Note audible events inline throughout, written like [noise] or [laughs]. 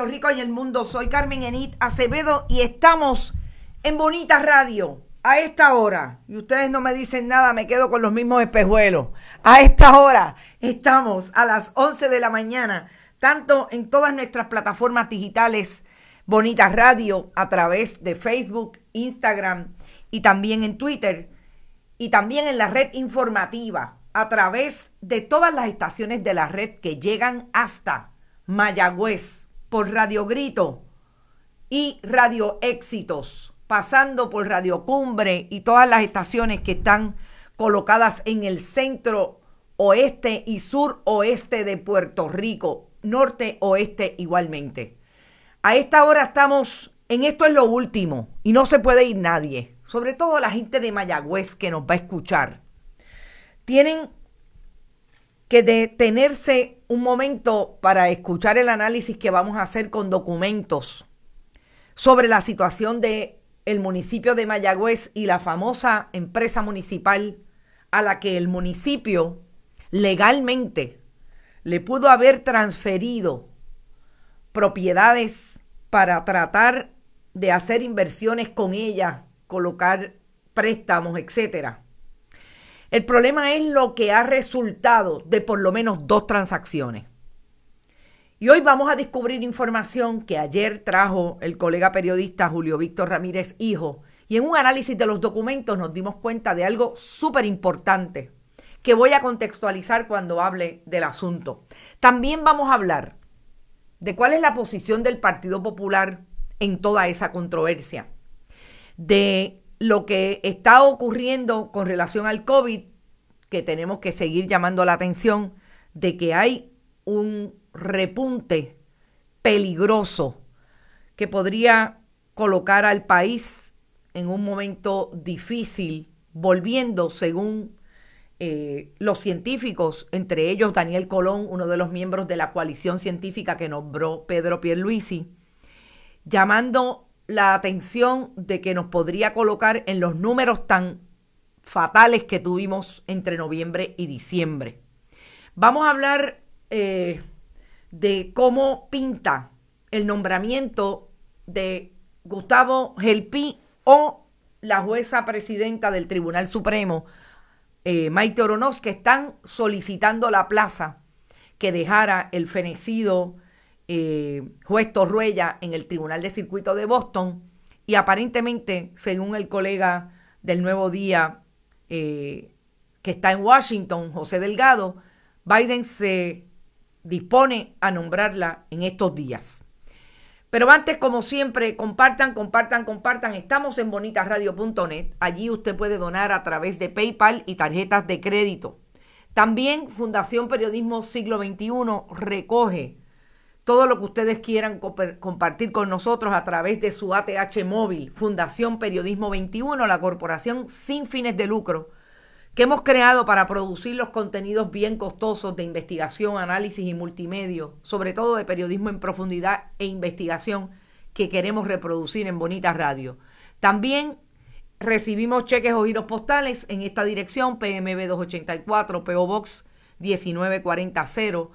Puerto Rico y el mundo. Soy Carmen Enit Acevedo y estamos en Bonita Radio a esta hora. Y ustedes no me dicen nada, me quedo con los mismos espejuelos. A esta hora estamos a las 11 de la mañana, tanto en todas nuestras plataformas digitales Bonita Radio a través de Facebook, Instagram y también en Twitter y también en la red informativa a través de todas las estaciones de la red que llegan hasta Mayagüez por Radio Grito y Radio Éxitos, pasando por Radio Cumbre y todas las estaciones que están colocadas en el centro oeste y sur oeste de Puerto Rico, norte oeste igualmente. A esta hora estamos en esto es lo último y no se puede ir nadie, sobre todo la gente de Mayagüez que nos va a escuchar. Tienen que detenerse un momento para escuchar el análisis que vamos a hacer con documentos sobre la situación de el municipio de Mayagüez y la famosa empresa municipal a la que el municipio legalmente le pudo haber transferido propiedades para tratar de hacer inversiones con ella, colocar préstamos, etcétera. El problema es lo que ha resultado de por lo menos dos transacciones. Y hoy vamos a descubrir información que ayer trajo el colega periodista Julio Víctor Ramírez Hijo. Y en un análisis de los documentos nos dimos cuenta de algo súper importante que voy a contextualizar cuando hable del asunto. También vamos a hablar de cuál es la posición del Partido Popular en toda esa controversia, de lo que está ocurriendo con relación al COVID, que tenemos que seguir llamando la atención de que hay un repunte peligroso que podría colocar al país en un momento difícil, volviendo, según eh, los científicos, entre ellos Daniel Colón, uno de los miembros de la coalición científica que nombró Pedro Pierluisi, llamando la atención de que nos podría colocar en los números tan fatales que tuvimos entre noviembre y diciembre. Vamos a hablar eh, de cómo pinta el nombramiento de Gustavo Gelpi o la jueza presidenta del Tribunal Supremo, eh, Maite Oronoz, que están solicitando la plaza que dejara el fenecido eh, juez Torruella en el Tribunal de Circuito de Boston y aparentemente, según el colega del Nuevo Día eh, que está en Washington, José Delgado, Biden se dispone a nombrarla en estos días. Pero antes, como siempre, compartan, compartan, compartan. Estamos en bonitasradio.net. Allí usted puede donar a través de PayPal y tarjetas de crédito. También Fundación Periodismo Siglo XXI recoge todo lo que ustedes quieran compartir con nosotros a través de su ATH móvil, Fundación Periodismo 21, la corporación sin fines de lucro que hemos creado para producir los contenidos bien costosos de investigación, análisis y multimedia, sobre todo de periodismo en profundidad e investigación que queremos reproducir en Bonita Radio. También recibimos cheques o giros postales en esta dirección, PMB 284, PO Box 19400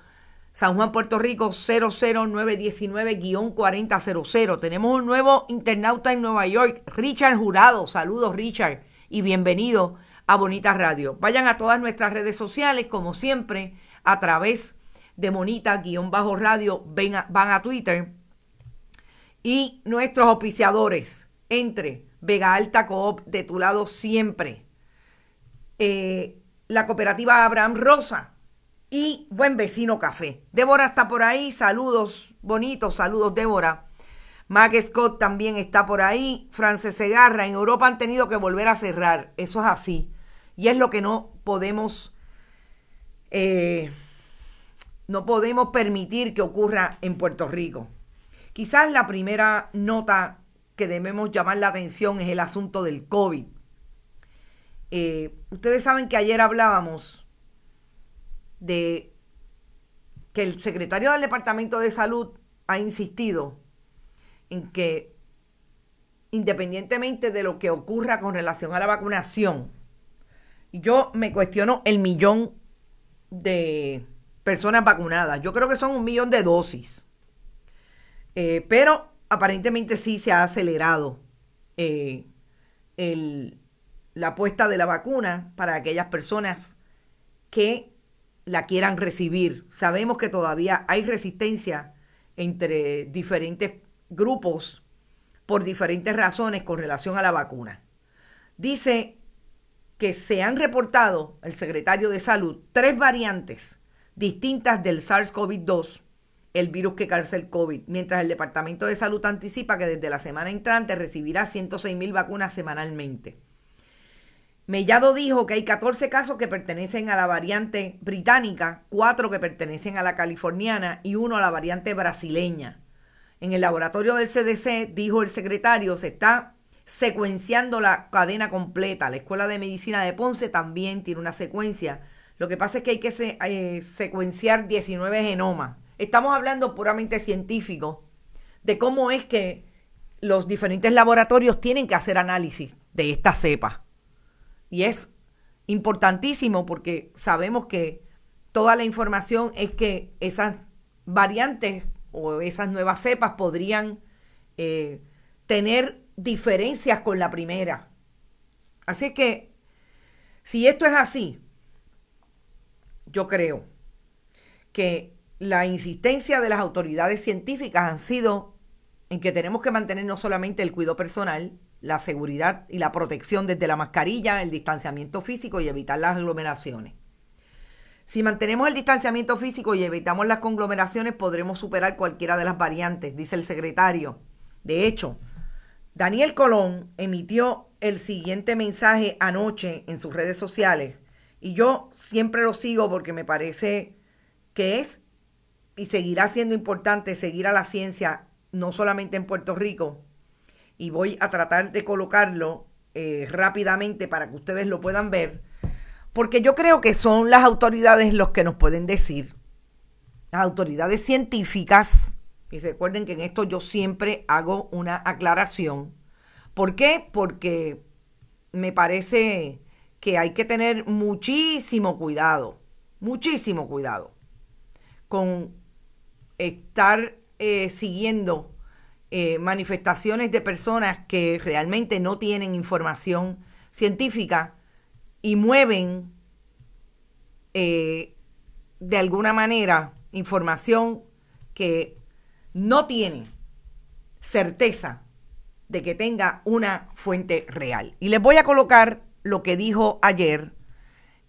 San Juan, Puerto Rico 00919-4000. Tenemos un nuevo internauta en Nueva York, Richard Jurado. Saludos, Richard, y bienvenido a Bonita Radio. Vayan a todas nuestras redes sociales, como siempre, a través de Monita-Radio, van a Twitter. Y nuestros auspiciadores, entre Vega Alta Coop, de tu lado siempre. Eh, la cooperativa Abraham Rosa, y Buen Vecino Café. Débora está por ahí, saludos bonitos, saludos Débora. Mag Scott también está por ahí. Frances Segarra, en Europa han tenido que volver a cerrar, eso es así. Y es lo que no podemos, eh, no podemos permitir que ocurra en Puerto Rico. Quizás la primera nota que debemos llamar la atención es el asunto del COVID. Eh, ustedes saben que ayer hablábamos de que el secretario del Departamento de Salud ha insistido en que independientemente de lo que ocurra con relación a la vacunación, yo me cuestiono el millón de personas vacunadas. Yo creo que son un millón de dosis. Eh, pero aparentemente sí se ha acelerado eh, la puesta de la vacuna para aquellas personas que la quieran recibir. Sabemos que todavía hay resistencia entre diferentes grupos por diferentes razones con relación a la vacuna. Dice que se han reportado, el secretario de salud, tres variantes distintas del SARS-CoV-2, el virus que causa el COVID, mientras el Departamento de Salud anticipa que desde la semana entrante recibirá 106 mil vacunas semanalmente. Mellado dijo que hay 14 casos que pertenecen a la variante británica, 4 que pertenecen a la californiana y uno a la variante brasileña. En el laboratorio del CDC, dijo el secretario, se está secuenciando la cadena completa. La Escuela de Medicina de Ponce también tiene una secuencia. Lo que pasa es que hay que eh, secuenciar 19 genomas. Estamos hablando puramente científico de cómo es que los diferentes laboratorios tienen que hacer análisis de esta cepa. Y es importantísimo porque sabemos que toda la información es que esas variantes o esas nuevas cepas podrían eh, tener diferencias con la primera. Así que, si esto es así, yo creo que la insistencia de las autoridades científicas han sido en que tenemos que mantener no solamente el cuidado personal, la seguridad y la protección desde la mascarilla, el distanciamiento físico y evitar las aglomeraciones. Si mantenemos el distanciamiento físico y evitamos las conglomeraciones, podremos superar cualquiera de las variantes, dice el secretario. De hecho, Daniel Colón emitió el siguiente mensaje anoche en sus redes sociales y yo siempre lo sigo porque me parece que es y seguirá siendo importante seguir a la ciencia, no solamente en Puerto Rico, y voy a tratar de colocarlo eh, rápidamente para que ustedes lo puedan ver, porque yo creo que son las autoridades los que nos pueden decir, las autoridades científicas, y recuerden que en esto yo siempre hago una aclaración. ¿Por qué? Porque me parece que hay que tener muchísimo cuidado, muchísimo cuidado con estar eh, siguiendo eh, manifestaciones de personas que realmente no tienen información científica y mueven eh, de alguna manera información que no tiene certeza de que tenga una fuente real. Y les voy a colocar lo que dijo ayer,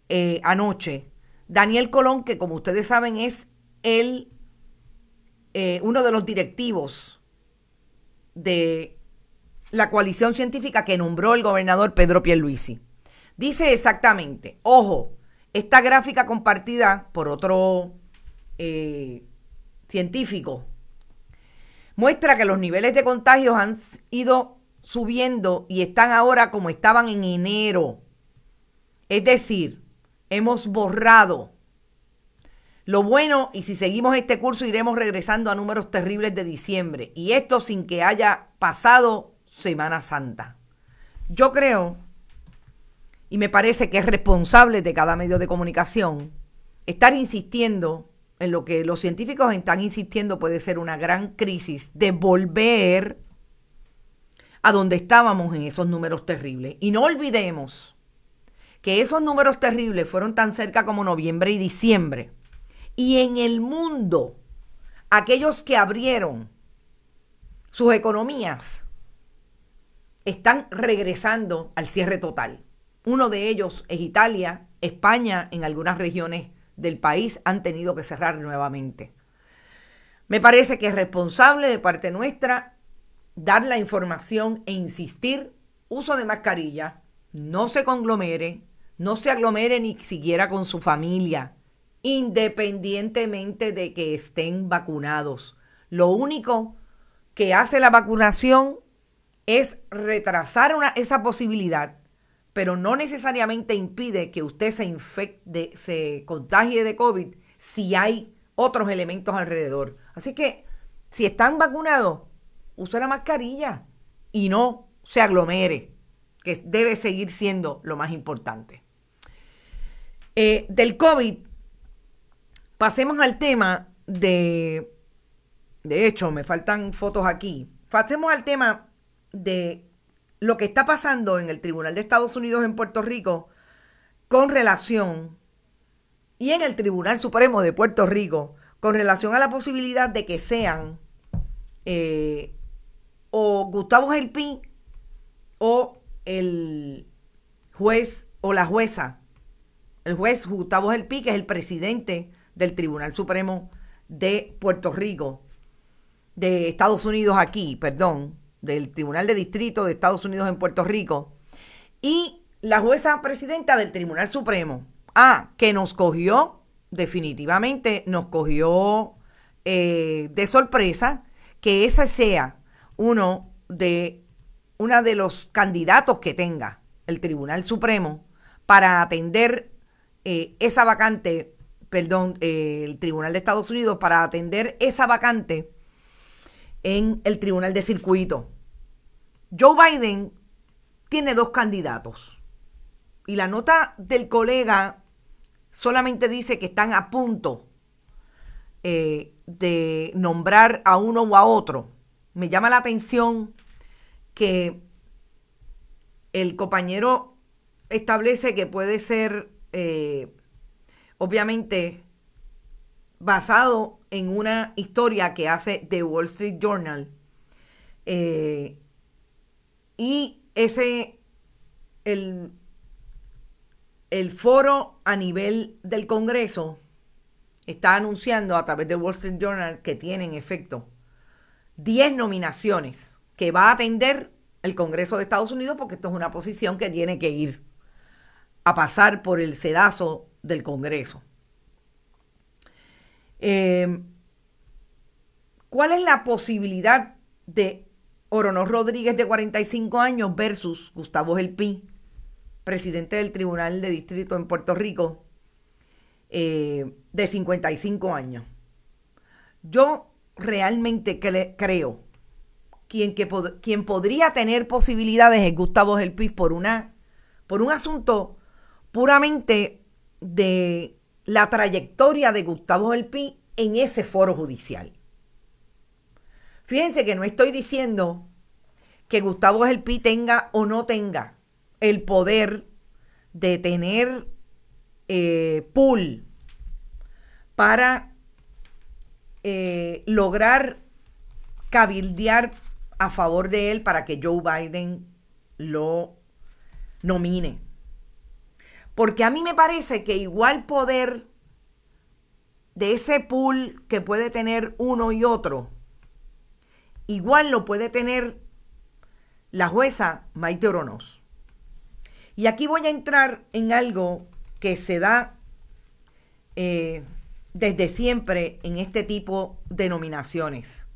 eh, anoche, Daniel Colón, que como ustedes saben es el, uno de los directivos de la coalición científica que nombró el gobernador Pedro Pierluisi. Dice exactamente, ojo, esta gráfica compartida por otro eh, científico muestra que los niveles de contagios han ido subiendo y están ahora como estaban en enero. Es decir, hemos borrado lo bueno, y si seguimos este curso, iremos regresando a números terribles de diciembre. Y esto sin que haya pasado Semana Santa. Yo creo, y me parece que es responsable de cada medio de comunicación, estar insistiendo en lo que los científicos están insistiendo puede ser una gran crisis de volver a donde estábamos en esos números terribles. Y no olvidemos que esos números terribles fueron tan cerca como noviembre y diciembre y en el mundo, aquellos que abrieron sus economías están regresando al cierre total. Uno de ellos es Italia, España, en algunas regiones del país han tenido que cerrar nuevamente. Me parece que es responsable de parte nuestra dar la información e insistir, uso de mascarilla, no se conglomere, no se aglomere ni siquiera con su familia, independientemente de que estén vacunados. Lo único que hace la vacunación es retrasar esa posibilidad, pero no necesariamente impide que usted se infecte, se contagie de COVID si hay otros elementos alrededor. Así que si están vacunados, use la mascarilla y no se aglomere, que debe seguir siendo lo más importante. Eh, del COVID Pasemos al tema de de hecho, me faltan fotos aquí. Pasemos al tema de lo que está pasando en el Tribunal de Estados Unidos en Puerto Rico con relación y en el Tribunal Supremo de Puerto Rico con relación a la posibilidad de que sean eh, o Gustavo Gelpi o el juez o la jueza, el juez Gustavo Gelpi, que es el presidente del Tribunal Supremo de Puerto Rico, de Estados Unidos aquí, perdón, del Tribunal de Distrito de Estados Unidos en Puerto Rico, y la jueza presidenta del Tribunal Supremo. Ah, que nos cogió, definitivamente nos cogió eh, de sorpresa que ese sea uno de, una de los candidatos que tenga el Tribunal Supremo para atender eh, esa vacante, perdón, el Tribunal de Estados Unidos para atender esa vacante en el Tribunal de Circuito. Joe Biden tiene dos candidatos y la nota del colega solamente dice que están a punto eh, de nombrar a uno o a otro. Me llama la atención que el compañero establece que puede ser, eh, obviamente, basado en una historia que hace The Wall Street Journal. Eh, y ese, el, el foro a nivel del Congreso está anunciando a través de Wall Street Journal que tiene en efecto 10 nominaciones que va a atender el Congreso de Estados Unidos porque esto es una posición que tiene que ir a pasar por el sedazo del Congreso. Eh, ¿Cuál es la posibilidad de Orono Rodríguez de 45 años versus Gustavo Gelpi, presidente del Tribunal de Distrito en Puerto Rico, eh, de 55 años? Yo realmente creo quien, que quien podría tener posibilidades es Gustavo Gelpi por, una, por un asunto puramente de la trayectoria de Gustavo Gelpi en ese foro judicial. Fíjense que no estoy diciendo que Gustavo Gelpi tenga o no tenga el poder de tener eh, pool para eh, lograr cabildear a favor de él para que Joe Biden lo nomine. Porque a mí me parece que igual poder de ese pool que puede tener uno y otro, igual lo puede tener la jueza Maite Oronos. Y aquí voy a entrar en algo que se da eh, desde siempre en este tipo de nominaciones,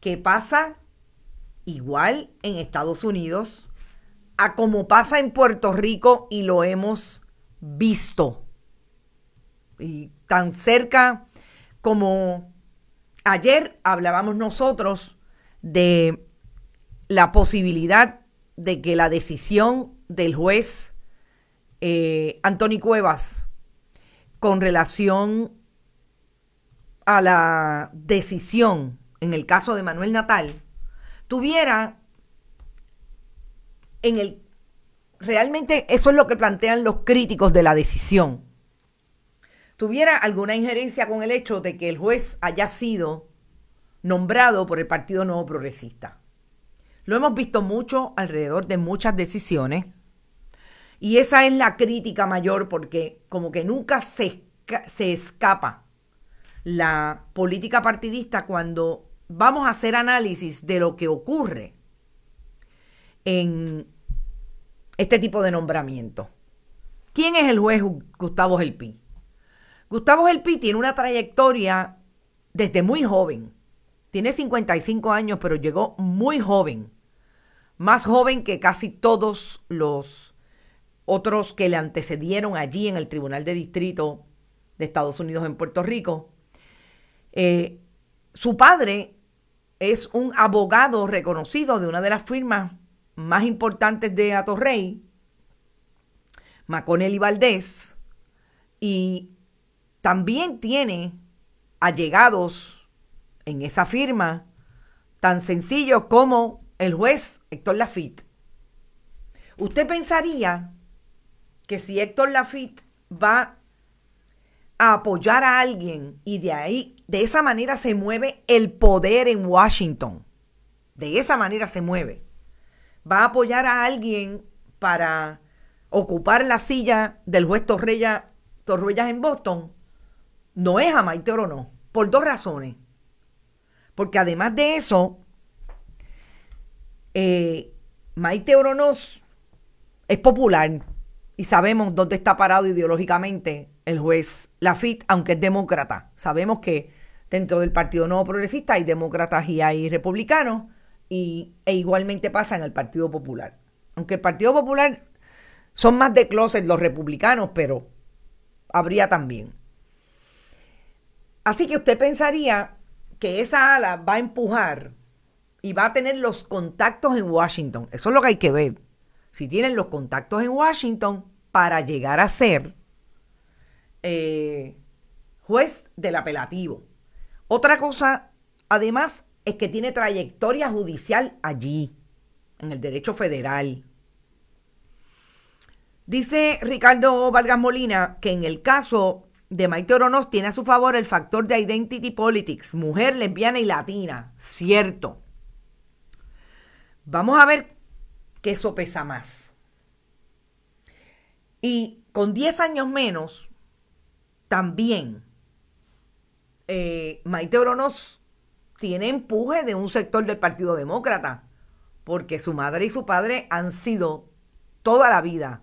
que pasa igual en Estados Unidos a como pasa en Puerto Rico y lo hemos visto. Y tan cerca como ayer hablábamos nosotros de la posibilidad de que la decisión del juez eh, Anthony Cuevas con relación a la decisión en el caso de Manuel Natal tuviera en el realmente eso es lo que plantean los críticos de la decisión. Tuviera alguna injerencia con el hecho de que el juez haya sido nombrado por el Partido Nuevo Progresista. Lo hemos visto mucho alrededor de muchas decisiones y esa es la crítica mayor porque como que nunca se, se escapa la política partidista cuando vamos a hacer análisis de lo que ocurre en este tipo de nombramiento. ¿Quién es el juez Gustavo Gelpi? Gustavo Gelpi tiene una trayectoria desde muy joven. Tiene 55 años, pero llegó muy joven. Más joven que casi todos los otros que le antecedieron allí en el Tribunal de Distrito de Estados Unidos en Puerto Rico. Eh, su padre es un abogado reconocido de una de las firmas más importantes de Atorrey, Maconel y Valdés, y también tiene allegados en esa firma tan sencillo como el juez Héctor Lafitte. Usted pensaría que si Héctor Lafitte va a apoyar a alguien y de ahí, de esa manera se mueve el poder en Washington. De esa manera se mueve. Va a apoyar a alguien para ocupar la silla del juez Torrella, en Boston. No es a Maite no, por dos razones. Porque además de eso, eh, Maite Oronos es popular y sabemos dónde está parado ideológicamente el juez Lafitte, aunque es demócrata. Sabemos que dentro del Partido Nuevo Progresista hay demócratas y hay republicanos, y, e igualmente pasa en el Partido Popular. Aunque el Partido Popular son más de closet los republicanos, pero habría también. Así que usted pensaría que esa ala va a empujar y va a tener los contactos en Washington. Eso es lo que hay que ver. Si tienen los contactos en Washington para llegar a ser eh, juez del apelativo. Otra cosa, además, es que tiene trayectoria judicial allí, en el derecho federal. Dice Ricardo Vargas Molina que en el caso de Maite Oronos tiene a su favor el factor de identity politics, mujer, lesbiana y latina. Cierto. Vamos a ver que eso pesa más. Y con 10 años menos, también eh, Maite Oronos tiene empuje de un sector del Partido Demócrata, porque su madre y su padre han sido toda la vida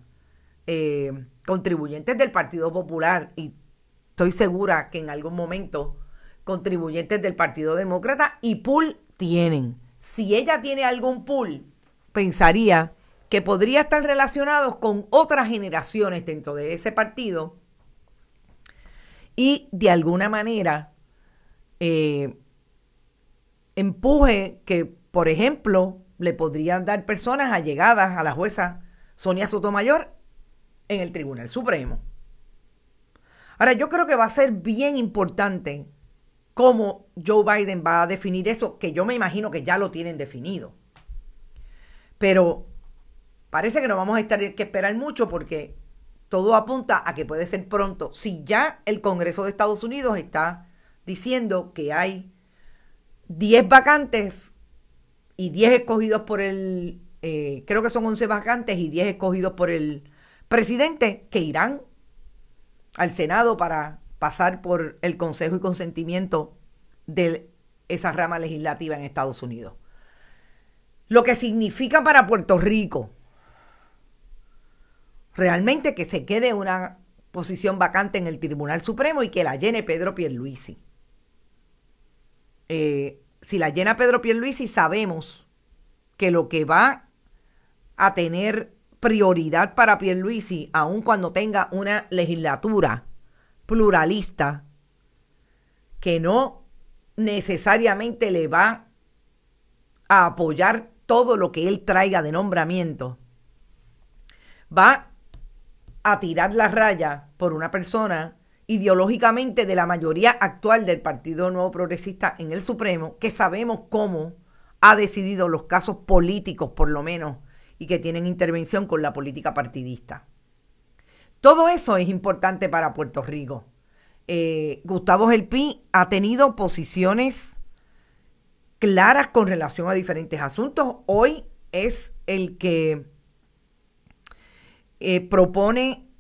eh, contribuyentes del Partido Popular y estoy segura que en algún momento contribuyentes del Partido Demócrata y pool tienen. Si ella tiene algún pool, pensaría que podría estar relacionados con otras generaciones dentro de ese partido y de alguna manera eh, empuje que, por ejemplo, le podrían dar personas allegadas a la jueza Sonia Sotomayor en el Tribunal Supremo. Ahora, yo creo que va a ser bien importante cómo Joe Biden va a definir eso, que yo me imagino que ya lo tienen definido. Pero parece que no vamos a estar que esperar mucho porque todo apunta a que puede ser pronto. Si ya el Congreso de Estados Unidos está diciendo que hay 10 vacantes y 10 escogidos por el, eh, creo que son 11 vacantes y 10 escogidos por el presidente, que irán al Senado para pasar por el consejo y consentimiento de esa rama legislativa en Estados Unidos. Lo que significa para Puerto Rico realmente que se quede una posición vacante en el Tribunal Supremo y que la llene Pedro Pierluisi. Eh, si la llena Pedro Pierluisi, sabemos que lo que va a tener prioridad para Pierluisi, aun cuando tenga una legislatura pluralista, que no necesariamente le va a apoyar todo lo que él traiga de nombramiento, va a tirar la raya por una persona ideológicamente de la mayoría actual del Partido Nuevo Progresista en el Supremo, que sabemos cómo ha decidido los casos políticos, por lo menos, y que tienen intervención con la política partidista. Todo eso es importante para Puerto Rico. Eh, Gustavo Gelpi ha tenido posiciones claras con relación a diferentes asuntos. Hoy es el que eh, propone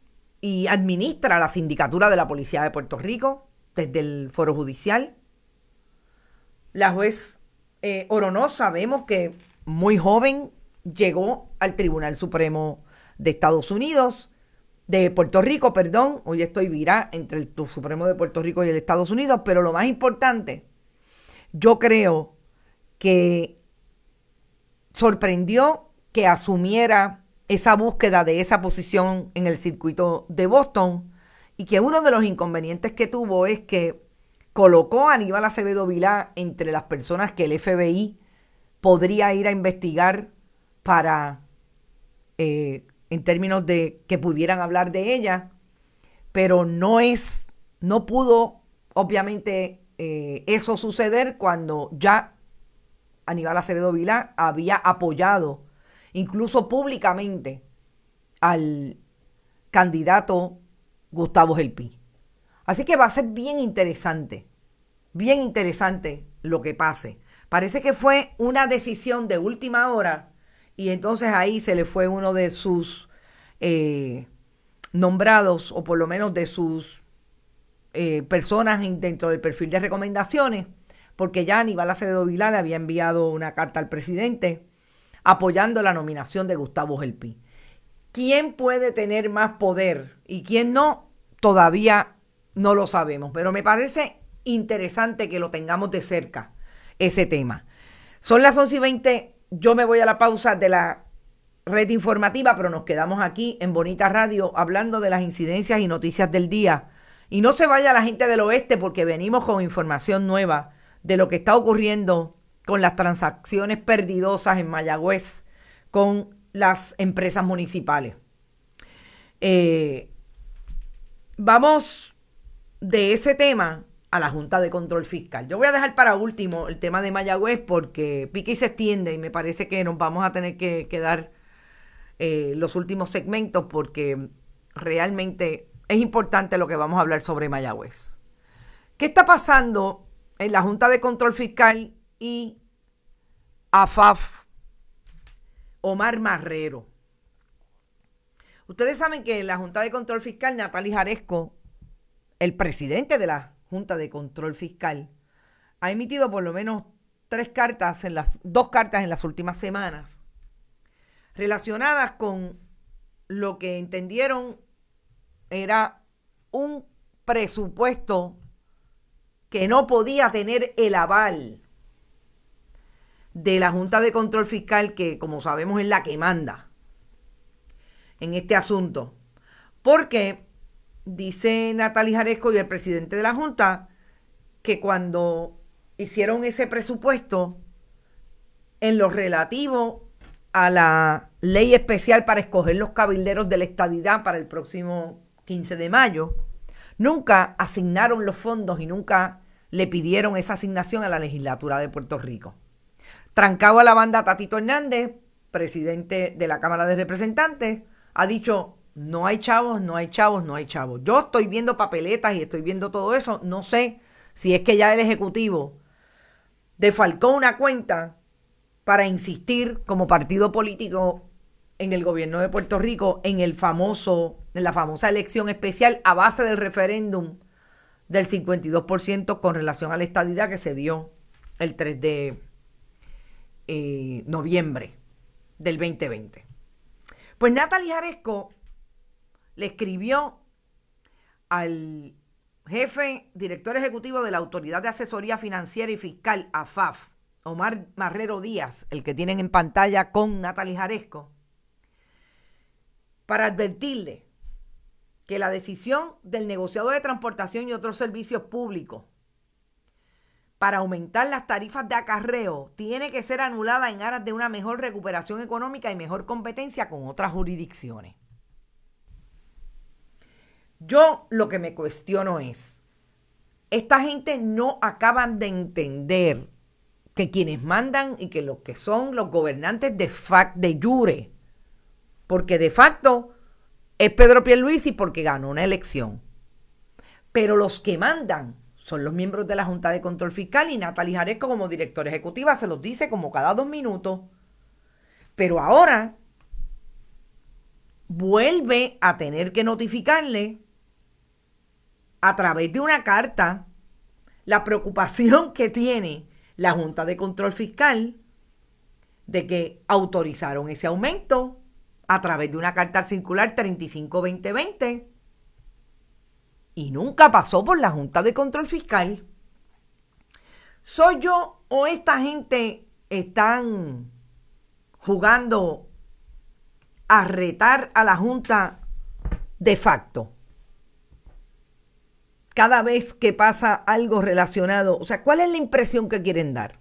y administra la sindicatura de la Policía de Puerto Rico desde el Foro Judicial. La juez eh, sabemos que muy joven llegó al Tribunal Supremo de Estados Unidos, de Puerto Rico, perdón, hoy estoy virá entre el Supremo de Puerto Rico y el Estados Unidos, pero lo más importante, yo creo que sorprendió que asumiera esa búsqueda de esa posición en el circuito de Boston y que uno de los inconvenientes que tuvo es que colocó a Aníbal Acevedo Vilá entre las personas que el FBI podría ir a investigar para, eh, en términos de que pudieran hablar de ella, pero no es, no pudo, obviamente, eh, eso suceder cuando ya Aníbal Acevedo Vilá había apoyado, incluso públicamente, al candidato Gustavo Gelpi. Así que va a ser bien interesante, bien interesante lo que pase. Parece que fue una decisión de última hora y entonces ahí se le fue uno de sus eh, nombrados o por lo menos de sus eh, personas dentro del perfil de recomendaciones, porque ya Aníbal Acevedo Vilá le había enviado una carta al presidente apoyando la nominación de Gustavo Gelpi. ¿Quién puede tener más poder y quién no? Todavía no lo sabemos, pero me parece interesante que lo tengamos de cerca, ese tema. Son las 11 y 20, yo me voy a la pausa de la red informativa, pero nos quedamos aquí en Bonita Radio hablando de las incidencias y noticias del día. Y no se vaya la gente del oeste porque venimos con información nueva de lo que está ocurriendo con las transacciones perdidosas en Mayagüez con las empresas municipales. Eh, vamos de ese tema a la Junta de Control Fiscal. Yo voy a dejar para último el tema de Mayagüez porque pique y se extiende y me parece que nos vamos a tener que quedar eh, los últimos segmentos porque realmente es importante lo que vamos a hablar sobre Mayagüez. ¿Qué está pasando en la Junta de Control Fiscal y AFAF? Omar Marrero. Ustedes saben que la Junta de Control Fiscal, Natalie Jaresco, el presidente de la Junta de Control Fiscal, ha emitido por lo menos tres cartas, en las, dos cartas en las últimas semanas, relacionadas con lo que entendieron era un presupuesto que no podía tener el aval de la Junta de Control Fiscal, que como sabemos es la que manda en este asunto. Porque dice Natalie Jaresco y el presidente de la Junta que cuando hicieron ese presupuesto, en lo relativo a la ley especial para escoger los cabilderos de la estadidad para el próximo 15 de mayo, nunca asignaron los fondos y nunca le pidieron esa asignación a la legislatura de Puerto Rico. Trancado a la banda Tatito Hernández, presidente de la Cámara de Representantes, ha dicho, no hay chavos, no hay chavos, no hay chavos. Yo estoy viendo papeletas y estoy viendo todo eso, no sé si es que ya el Ejecutivo defalcó una cuenta para insistir como partido político en el gobierno de Puerto Rico en el famoso, en la famosa elección especial a base del referéndum del 52% con relación a la estadidad que se dio el 3 de eh, noviembre del 2020. Pues Natalie Jaresco le escribió al jefe director ejecutivo de la Autoridad de Asesoría Financiera y Fiscal, AFAF, Omar Marrero Díaz, el que tienen en pantalla con Natalie Jaresco, para advertirle que la decisión del negociado de transportación y otros servicios públicos para aumentar las tarifas de acarreo tiene que ser anulada en aras de una mejor recuperación económica y mejor competencia con otras jurisdicciones. Yo lo que me cuestiono es, esta gente no acaban de entender que quienes mandan y que los que son los gobernantes de facto, de jure, porque de facto es Pedro Pierluisi porque ganó una elección. Pero los que mandan son los miembros de la Junta de Control Fiscal y Natalie Jaresco como directora ejecutiva se los dice como cada dos minutos. Pero ahora vuelve a tener que notificarle a través de una carta la preocupación que tiene la Junta de Control Fiscal de que autorizaron ese aumento a través de una carta circular 35-2020 y nunca pasó por la Junta de Control Fiscal. ¿Soy yo o esta gente están jugando a retar a la Junta de facto? cada vez que pasa algo relacionado? O sea, ¿cuál es la impresión que quieren dar?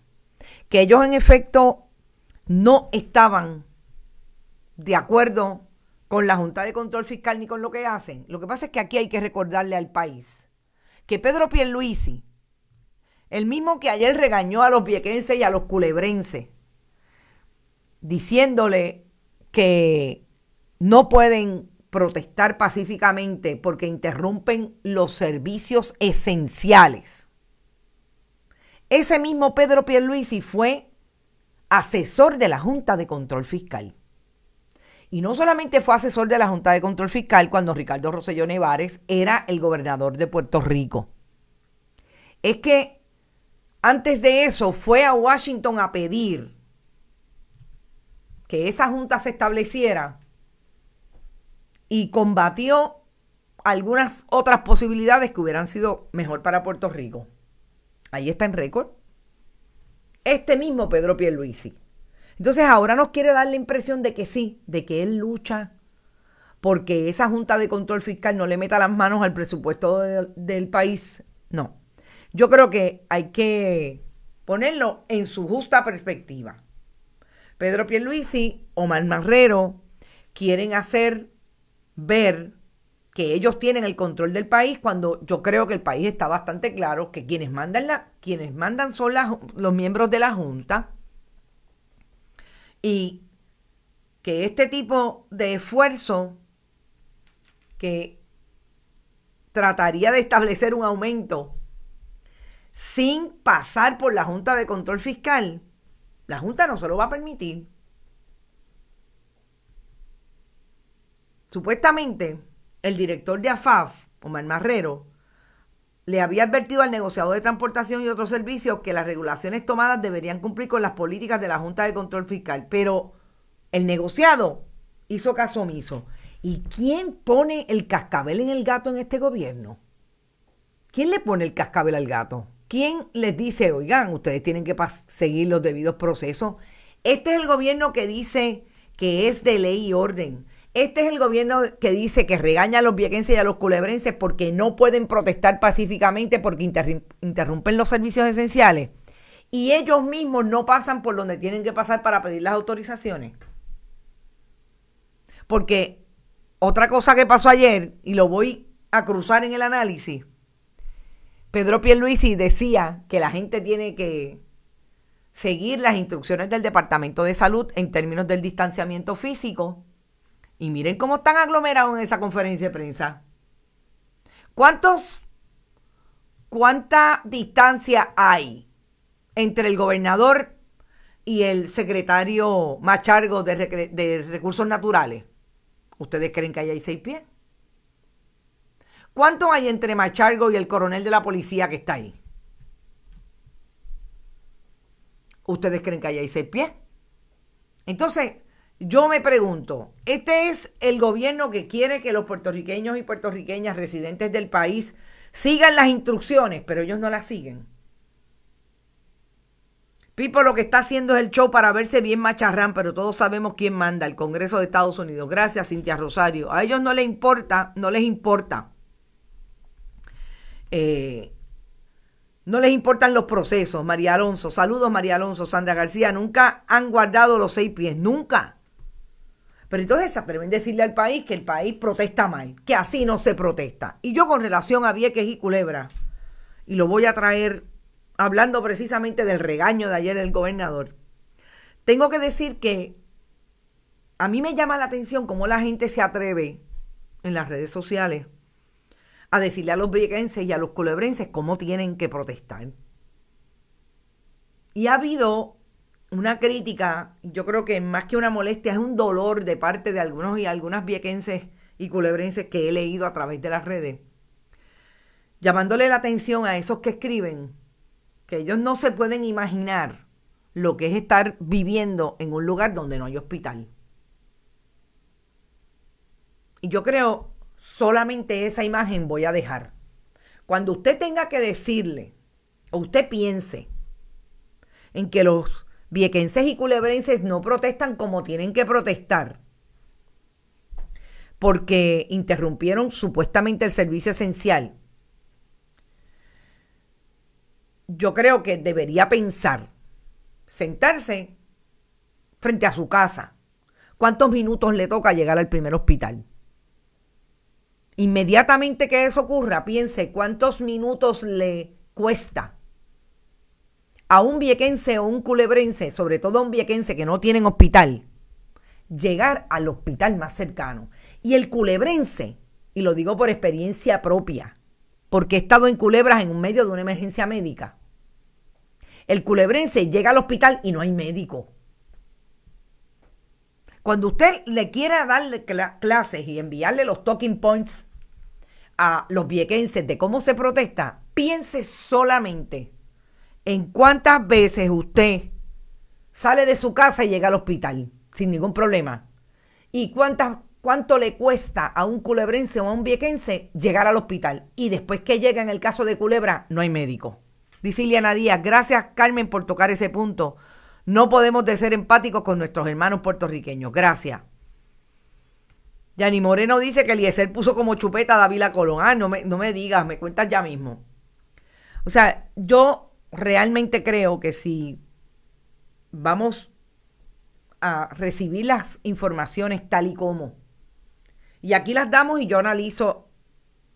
Que ellos en efecto no estaban de acuerdo con la Junta de Control Fiscal ni con lo que hacen. Lo que pasa es que aquí hay que recordarle al país que Pedro Pierluisi el mismo que ayer regañó a los viequenses y a los culebrenses, diciéndole que no pueden protestar pacíficamente porque interrumpen los servicios esenciales. Ese mismo Pedro Pierluisi fue asesor de la Junta de Control Fiscal. Y no solamente fue asesor de la Junta de Control Fiscal cuando Ricardo Rosselló Nevares era el gobernador de Puerto Rico. Es que antes de eso fue a Washington a pedir que esa junta se estableciera y combatió algunas otras posibilidades que hubieran sido mejor para Puerto Rico. Ahí está en récord. Este mismo Pedro Pierluisi. Entonces ahora nos quiere dar la impresión de que sí, de que él lucha porque esa Junta de Control Fiscal no le meta las manos al presupuesto del país. No. Yo creo que hay que ponerlo en su justa perspectiva. Pedro Pierluisi, Omar Marrero, quieren hacer ver que ellos tienen el control del país cuando yo creo que el país está bastante claro que quienes mandan, la, quienes mandan son los miembros de la Junta y que este tipo de esfuerzo que trataría de establecer un aumento sin pasar por la Junta de Control Fiscal, la Junta no se lo va a permitir. Supuestamente, el director de AFAF, Omar Marrero, le había advertido al negociador de transportación y otros servicios que las regulaciones tomadas deberían cumplir con las políticas de la Junta de Control Fiscal, pero el negociado hizo caso omiso. ¿Y quién pone el cascabel en el gato en este gobierno? ¿Quién le pone el cascabel al gato? ¿Quién les dice, oigan, ustedes tienen que seguir los debidos procesos? Este es el gobierno que dice que es de ley y orden. Este es el gobierno que dice que regaña a los viequenses y a los culebrenses porque no pueden protestar pacíficamente porque interrumpen los servicios esenciales. Y ellos mismos no pasan por donde tienen que pasar para pedir las autorizaciones. Porque otra cosa que pasó ayer, y lo voy a cruzar en el análisis, Pedro Pierluisi decía que la gente tiene que seguir las instrucciones del Departamento de Salud en términos del distanciamiento físico y miren cómo están aglomerados en esa conferencia de prensa. ¿Cuántos, cuánta distancia hay entre el gobernador y el secretario Machargo de, Recursos Naturales? ¿Ustedes creen que hay seis pies? ¿Cuánto hay entre Machargo y el coronel de la policía que está ahí? ¿Ustedes creen que hay seis pies? Entonces, yo me pregunto, ¿este es el gobierno que quiere que los puertorriqueños y puertorriqueñas residentes del país sigan las instrucciones, pero ellos no las siguen? Pipo lo que está haciendo es el show para verse bien macharrán, pero todos sabemos quién manda, el Congreso de Estados Unidos. Gracias, Cintia Rosario. A ellos no les importa, no les importa. Eh, no les importan los procesos, María Alonso. Saludos, María Alonso. Sandra García, nunca han guardado los seis pies, nunca. Pero entonces se atreven a decirle al país que el país protesta mal, que así no se protesta. Y yo con relación a Vieques y Culebra, y lo voy a traer hablando precisamente del regaño de ayer del gobernador, tengo que decir que a mí me llama la atención cómo la gente se atreve en las redes sociales a decirle a los viequenses y a los culebrenses cómo tienen que protestar. Y ha habido una crítica, yo creo que más que una molestia, es un dolor de parte de algunos y algunas viequenses y culebrenses que he leído a través de las redes, llamándole la atención a esos que escriben que ellos no se pueden imaginar lo que es estar viviendo en un lugar donde no hay hospital. Y yo creo, solamente esa imagen voy a dejar. Cuando usted tenga que decirle, o usted piense en que los viequenses y culebrenses no protestan como tienen que protestar porque interrumpieron supuestamente el servicio esencial. Yo creo que debería pensar, sentarse frente a su casa, cuántos minutos le toca llegar al primer hospital. Inmediatamente que eso ocurra, piense cuántos minutos le cuesta a un viequense o un culebrense, sobre todo a un viequense que no tienen hospital, llegar al hospital más cercano. Y el culebrense, y lo digo por experiencia propia, porque he estado en culebras en medio de una emergencia médica, el culebrense llega al hospital y no hay médico. Cuando usted le quiera darle clases y enviarle los talking points a los viequenses de cómo se protesta, piense solamente en cuántas veces usted sale de su casa y llega al hospital sin ningún problema. Y cuántas, cuánto le cuesta a un culebrense o a un viequense llegar al hospital. Y después que llega en el caso de Culebra, no hay médico. Dice Iliana Díaz, gracias Carmen por tocar ese punto. No podemos de ser empáticos con nuestros hermanos puertorriqueños. Gracias. Yani Moreno dice que Eliezer puso como chupeta a David Colón. Ah, no me, no me digas, me cuentas ya mismo. O sea, yo realmente creo que si vamos a recibir las informaciones tal y como, y aquí las damos y yo analizo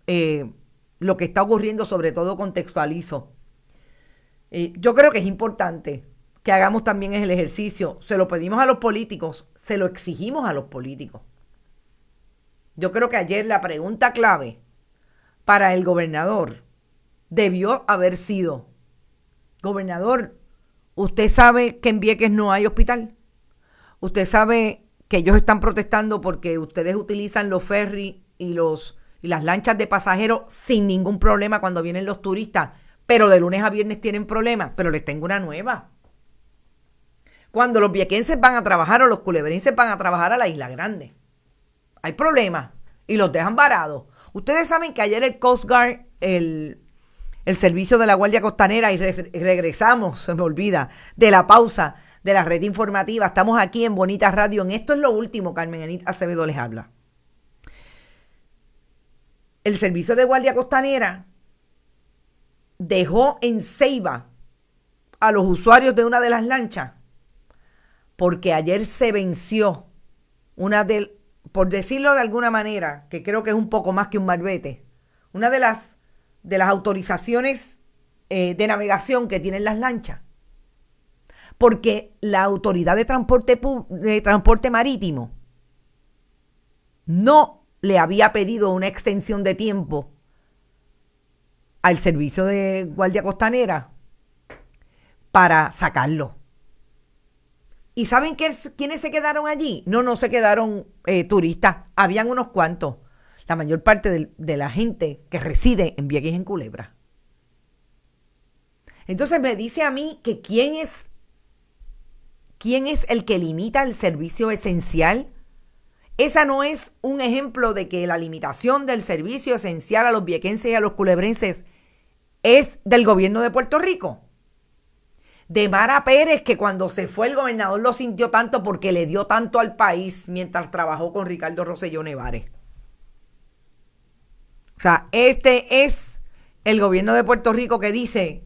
eh, lo que está ocurriendo, sobre todo contextualizo. Eh, yo creo que es importante que hagamos también el ejercicio. Se lo pedimos a los políticos, se lo exigimos a los políticos. Yo creo que ayer la pregunta clave para el gobernador debió haber sido, Gobernador, ¿usted sabe que en Vieques no hay hospital? ¿Usted sabe que ellos están protestando porque ustedes utilizan los ferries y, y las lanchas de pasajeros sin ningún problema cuando vienen los turistas? Pero de lunes a viernes tienen problemas. Pero les tengo una nueva. Cuando los viequenses van a trabajar o los culebrenses van a trabajar a la Isla Grande, hay problemas y los dejan varados. Ustedes saben que ayer el Coast Guard, el el servicio de la Guardia Costanera y regresamos, se me olvida, de la pausa de la red informativa. Estamos aquí en Bonita Radio. En esto es lo último, Carmen Anita Acevedo les habla. El servicio de Guardia Costanera dejó en Ceiba a los usuarios de una de las lanchas porque ayer se venció una de, por decirlo de alguna manera, que creo que es un poco más que un barbete, una de las de las autorizaciones eh, de navegación que tienen las lanchas. Porque la autoridad de transporte, de transporte marítimo no le había pedido una extensión de tiempo al servicio de guardia costanera para sacarlo. ¿Y saben quiénes se quedaron allí? No, no se quedaron eh, turistas, habían unos cuantos la mayor parte de, la gente que reside en Vieques en Culebra. Entonces me dice a mí que quién es quién es el que limita el servicio esencial. Esa no es un ejemplo de que la limitación del servicio esencial a los viequenses y a los culebrenses es del gobierno de Puerto Rico. De Mara Pérez, que cuando se fue el gobernador lo sintió tanto porque le dio tanto al país mientras trabajó con Ricardo Rosselló Nevares. O sea, este es el gobierno de Puerto Rico que dice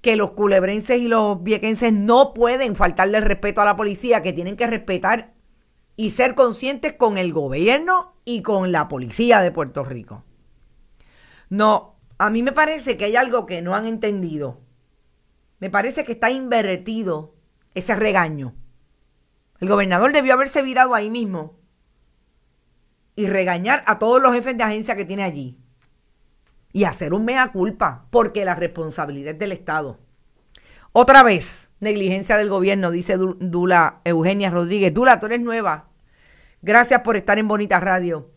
que los culebrenses y los viequenses no pueden faltarle respeto a la policía, que tienen que respetar y ser conscientes con el gobierno y con la policía de Puerto Rico. No, a mí me parece que hay algo que no han entendido. Me parece que está invertido ese regaño. El gobernador debió haberse virado ahí mismo y regañar a todos los jefes de agencia que tiene allí. Y hacer un mea culpa, porque la responsabilidad es del Estado. Otra vez, negligencia del gobierno, dice Dula Eugenia Rodríguez. Dula, tú eres nueva. Gracias por estar en Bonita Radio.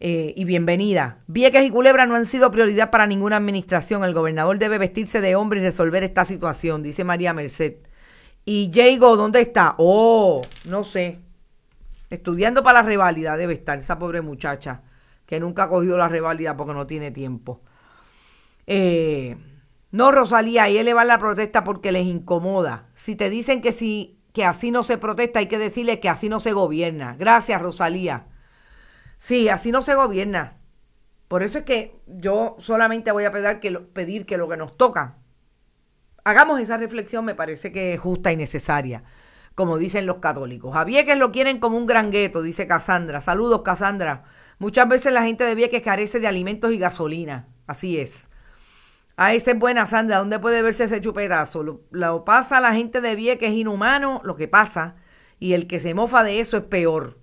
Eh, y bienvenida. Vieques y Culebra no han sido prioridad para ninguna administración. El gobernador debe vestirse de hombre y resolver esta situación, dice María Merced. Y Jago, ¿dónde está? Oh, no sé. Estudiando para la reválida debe estar esa pobre muchacha que nunca ha cogido la reválida porque no tiene tiempo. Eh, no, Rosalía, y va la protesta porque les incomoda. Si te dicen que, si, que así no se protesta, hay que decirle que así no se gobierna. Gracias, Rosalía. Sí, así no se gobierna. Por eso es que yo solamente voy a pedir que, lo, pedir que lo que nos toca, hagamos esa reflexión, me parece que es justa y necesaria como dicen los católicos. A Vieques lo quieren como un gran gueto, dice Casandra. Saludos, Casandra. Muchas veces la gente de Vieques carece de alimentos y gasolina. Así es. Ah, esa es buena, Sandra. ¿Dónde puede verse ese chupetazo? Lo, pasa la gente de Vie que es inhumano, lo que pasa. Y el que se mofa de eso es peor.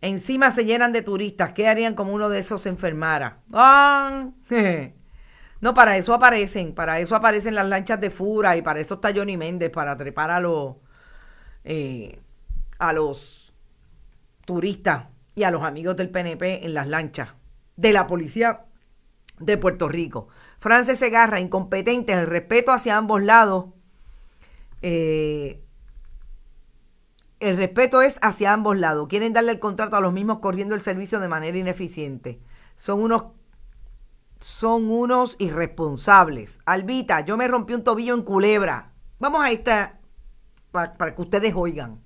Encima se llenan de turistas. ¿Qué harían como uno de esos se enfermara? ¡Ah! [laughs] no, para eso aparecen. Para eso aparecen las lanchas de Fura y para eso está Johnny Méndez, para trepar a los, eh, a los turistas y a los amigos del PNP en las lanchas de la policía de Puerto Rico. Frances Segarra, incompetente, el respeto hacia ambos lados. Eh, el respeto es hacia ambos lados. Quieren darle el contrato a los mismos corriendo el servicio de manera ineficiente. Son unos son unos irresponsables. Albita, yo me rompí un tobillo en culebra. Vamos a esta para que ustedes oigan.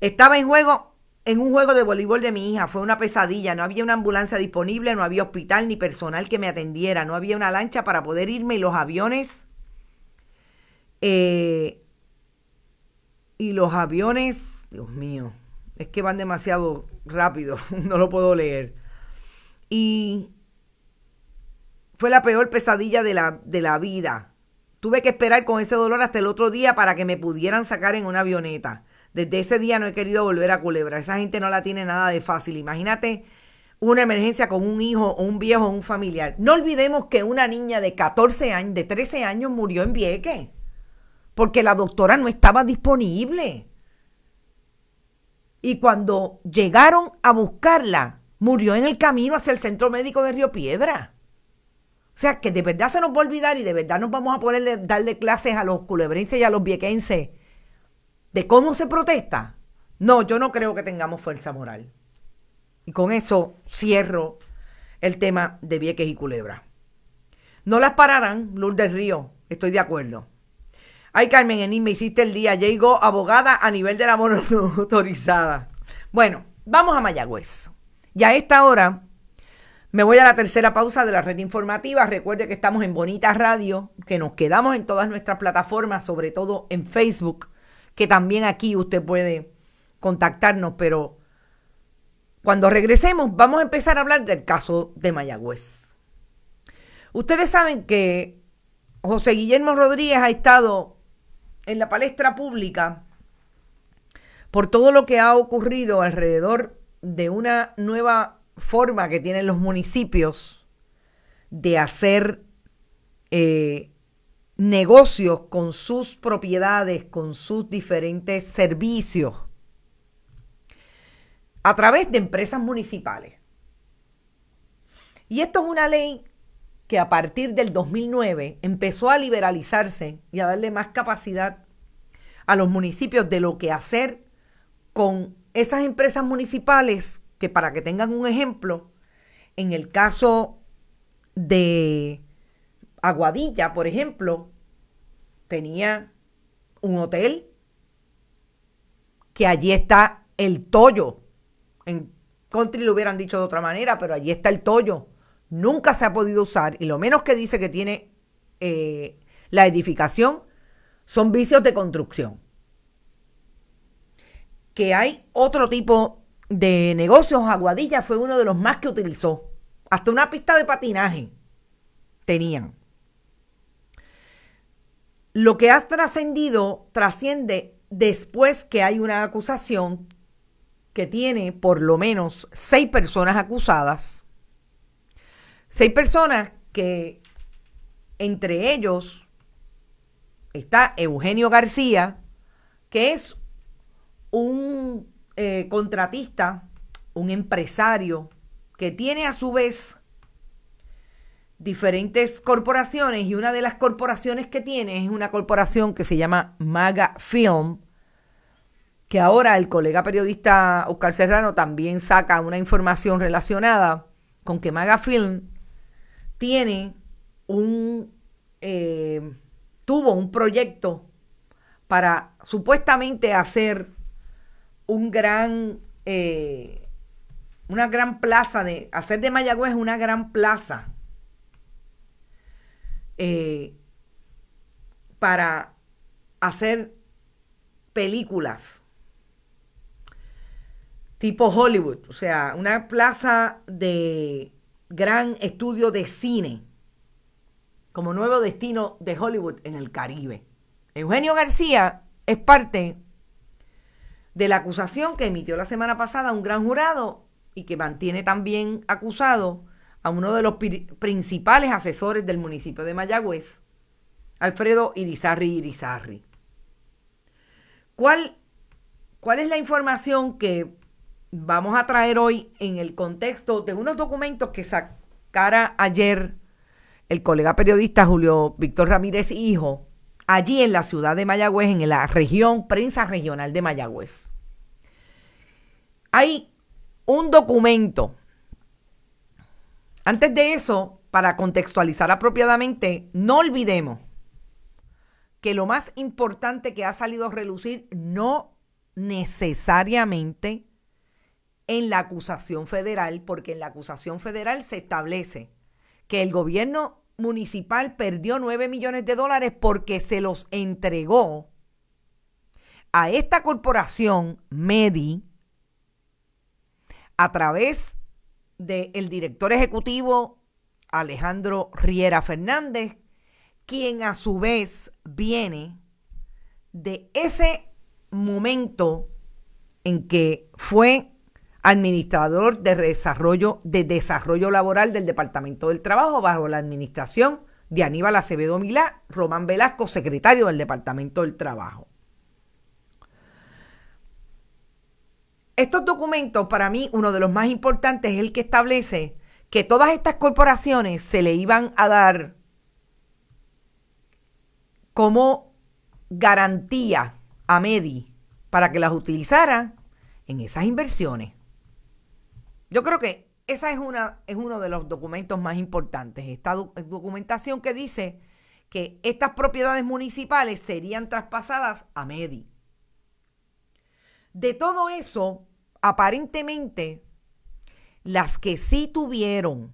Estaba en juego en un juego de voleibol de mi hija. Fue una pesadilla. No había una ambulancia disponible, no había hospital ni personal que me atendiera. No había una lancha para poder irme y los aviones. Eh, y los aviones, Dios mío, es que van demasiado rápido. [laughs] no lo puedo leer. Y fue la peor pesadilla de la, de la vida. Tuve que esperar con ese dolor hasta el otro día para que me pudieran sacar en una avioneta. Desde ese día no he querido volver a Culebra. Esa gente no la tiene nada de fácil. Imagínate una emergencia con un hijo o un viejo o un familiar. No olvidemos que una niña de 14 años, de 13 años murió en Vieques porque la doctora no estaba disponible. Y cuando llegaron a buscarla, murió en el camino hacia el centro médico de Río Piedra. O sea, que de verdad se nos va a olvidar y de verdad nos vamos a ponerle, darle clases a los culebrenses y a los viequenses de cómo se protesta, no, yo no creo que tengamos fuerza moral. Y con eso cierro el tema de Vieques y Culebra. No las pararán, Luz del Río, estoy de acuerdo. Ay, Carmen Enis, me hiciste el día. Llegó abogada a nivel de la [laughs] autorizada. Bueno, vamos a Mayagüez. Ya a esta hora me voy a la tercera pausa de la red informativa. Recuerde que estamos en Bonita Radio, que nos quedamos en todas nuestras plataformas, sobre todo en Facebook que también aquí usted puede contactarnos, pero cuando regresemos vamos a empezar a hablar del caso de Mayagüez. Ustedes saben que José Guillermo Rodríguez ha estado en la palestra pública por todo lo que ha ocurrido alrededor de una nueva forma que tienen los municipios de hacer eh, negocios con sus propiedades, con sus diferentes servicios, a través de empresas municipales. Y esto es una ley que a partir del 2009 empezó a liberalizarse y a darle más capacidad a los municipios de lo que hacer con esas empresas municipales que para que tengan un ejemplo, en el caso de Aguadilla, por ejemplo, tenía un hotel que allí está el Toyo. En country lo hubieran dicho de otra manera, pero allí está el Toyo. Nunca se ha podido usar y lo menos que dice que tiene eh, la edificación son vicios de construcción. Que hay otro tipo de negocios, Aguadilla fue uno de los más que utilizó. Hasta una pista de patinaje tenían lo que ha trascendido trasciende después que hay una acusación que tiene por lo menos seis personas acusadas. Seis personas que entre ellos está Eugenio García, que es un eh, contratista, un empresario, que tiene a su vez diferentes corporaciones y una de las corporaciones que tiene es una corporación que se llama Maga Film, que ahora el colega periodista Oscar Serrano también saca una información relacionada con que Maga Film tiene un eh, tuvo un proyecto para supuestamente hacer un gran eh, una gran plaza de hacer de Mayagüez una gran plaza eh, para hacer películas tipo Hollywood, o sea, una plaza de gran estudio de cine. como nuevo destino de Hollywood en el Caribe. Eugenio García es parte de la acusación que emitió la semana pasada un gran jurado y que mantiene también acusado a uno de los principales asesores del municipio de Mayagüez, Alfredo Irizarri Irizarri. ¿Cuál, ¿Cuál es la información que vamos a traer hoy en el contexto de unos documentos que sacara ayer el colega periodista Julio Víctor Ramírez Hijo, allí en la ciudad de Mayagüez, en la región, prensa regional de Mayagüez. Hay un documento. Antes de eso, para contextualizar apropiadamente, no olvidemos que lo más importante que ha salido a relucir no necesariamente en la acusación federal, porque en la acusación federal se establece que el gobierno municipal perdió 9 millones de dólares porque se los entregó a esta corporación Medi a través del director ejecutivo Alejandro Riera Fernández, quien a su vez viene de ese momento en que fue administrador de desarrollo, de desarrollo laboral del Departamento del Trabajo bajo la administración de Aníbal Acevedo Milá, Román Velasco, secretario del Departamento del Trabajo. Estos documentos, para mí, uno de los más importantes es el que establece que todas estas corporaciones se le iban a dar como garantía a Medi para que las utilizara en esas inversiones. Yo creo que esa es, una, es uno de los documentos más importantes, esta documentación que dice que estas propiedades municipales serían traspasadas a MEDI. De todo eso, aparentemente, las que sí tuvieron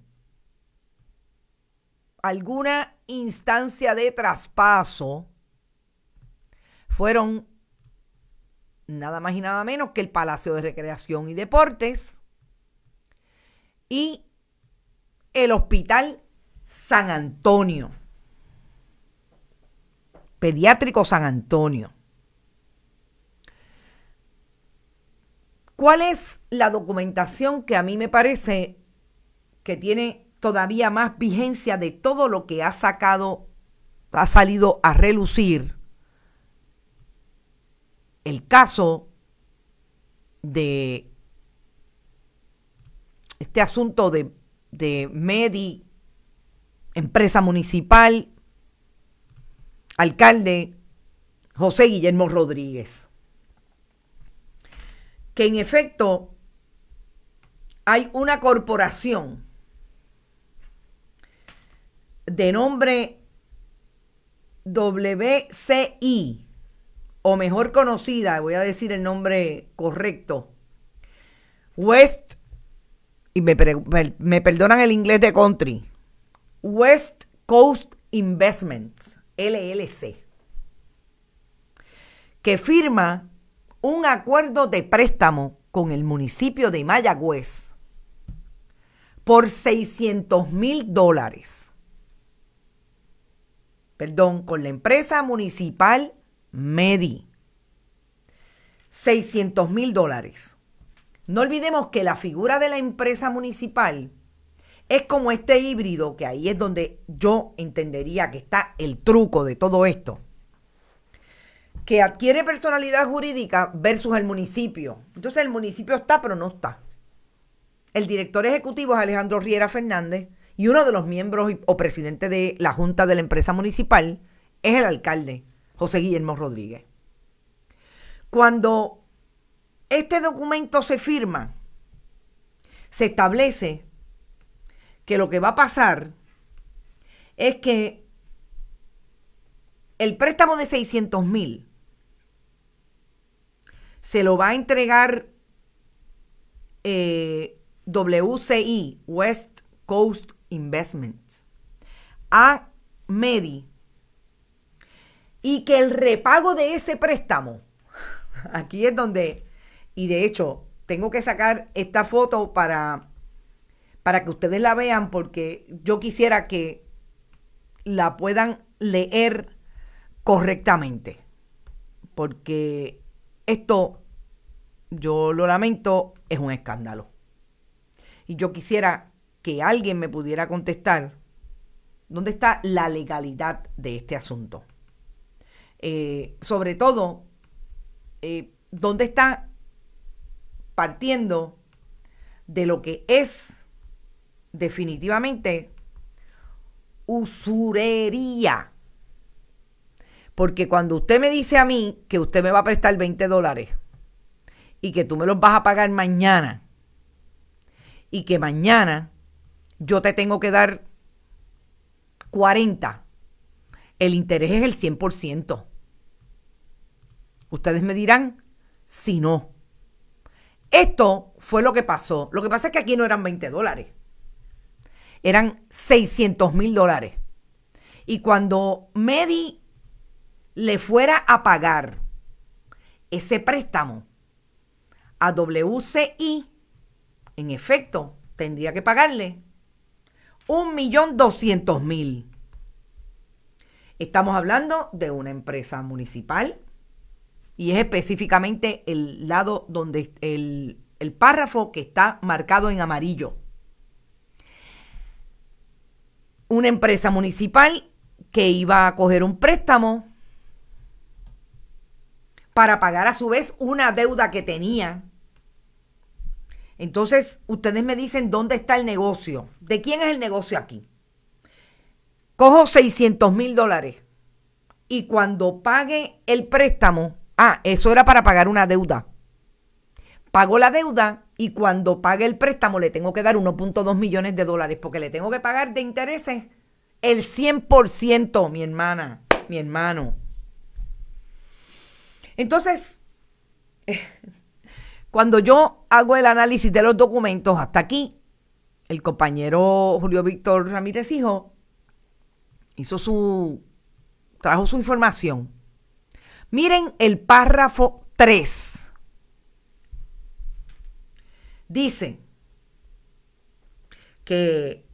alguna instancia de traspaso fueron nada más y nada menos que el Palacio de Recreación y Deportes, y el Hospital San Antonio, Pediátrico San Antonio. ¿Cuál es la documentación que a mí me parece que tiene todavía más vigencia de todo lo que ha sacado, ha salido a relucir el caso de este asunto de, de Medi, empresa municipal, alcalde José Guillermo Rodríguez. Que en efecto hay una corporación de nombre WCI, o mejor conocida, voy a decir el nombre correcto, West y me, me perdonan el inglés de country, West Coast Investments, LLC, que firma un acuerdo de préstamo con el municipio de Mayagüez por 600 mil dólares. Perdón, con la empresa municipal Medi. 600 mil dólares. No olvidemos que la figura de la empresa municipal es como este híbrido, que ahí es donde yo entendería que está el truco de todo esto, que adquiere personalidad jurídica versus el municipio. Entonces el municipio está, pero no está. El director ejecutivo es Alejandro Riera Fernández y uno de los miembros o presidente de la Junta de la empresa municipal es el alcalde, José Guillermo Rodríguez. Cuando este documento se firma, se establece que lo que va a pasar es que el préstamo de 600 mil se lo va a entregar eh, WCI, West Coast Investments, a Medi, y que el repago de ese préstamo, [laughs] aquí es donde y de hecho, tengo que sacar esta foto para, para que ustedes la vean porque yo quisiera que la puedan leer correctamente. Porque esto, yo lo lamento, es un escándalo. Y yo quisiera que alguien me pudiera contestar dónde está la legalidad de este asunto. Eh, sobre todo, eh, dónde está partiendo de lo que es definitivamente usurería. Porque cuando usted me dice a mí que usted me va a prestar 20 dólares y que tú me los vas a pagar mañana y que mañana yo te tengo que dar 40, el interés es el 100%. Ustedes me dirán si no. Esto fue lo que pasó. Lo que pasa es que aquí no eran 20 dólares. Eran 600 mil dólares. Y cuando Medi le fuera a pagar ese préstamo a WCI, en efecto, tendría que pagarle un millón doscientos mil. Estamos hablando de una empresa municipal y es específicamente el lado donde el, el párrafo que está marcado en amarillo. Una empresa municipal que iba a coger un préstamo para pagar a su vez una deuda que tenía. Entonces, ustedes me dicen dónde está el negocio. ¿De quién es el negocio aquí? Cojo 600 mil dólares y cuando pague el préstamo, Ah, eso era para pagar una deuda. Pago la deuda y cuando pague el préstamo le tengo que dar 1.2 millones de dólares porque le tengo que pagar de intereses el 100%, mi hermana, mi hermano. Entonces, cuando yo hago el análisis de los documentos hasta aquí, el compañero Julio Víctor Ramírez Hijo hizo su, trajo su información Miren el párrafo 3. Dice que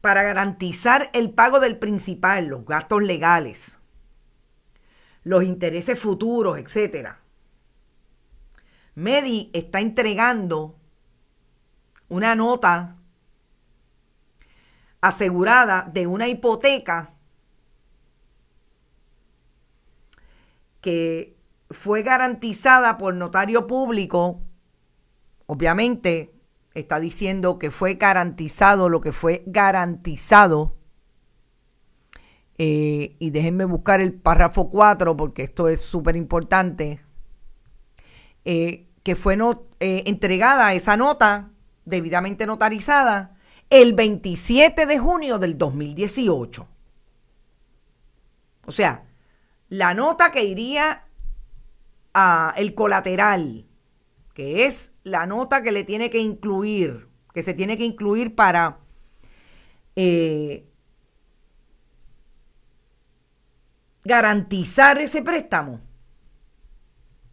para garantizar el pago del principal, los gastos legales, los intereses futuros, etc. Medi está entregando una nota asegurada de una hipoteca que fue garantizada por notario público, obviamente está diciendo que fue garantizado lo que fue garantizado. Eh, y déjenme buscar el párrafo 4 porque esto es súper importante. Eh, que fue eh, entregada esa nota debidamente notarizada el 27 de junio del 2018. O sea, la nota que iría a el colateral, que es la nota que le tiene que incluir, que se tiene que incluir para eh, garantizar ese préstamo.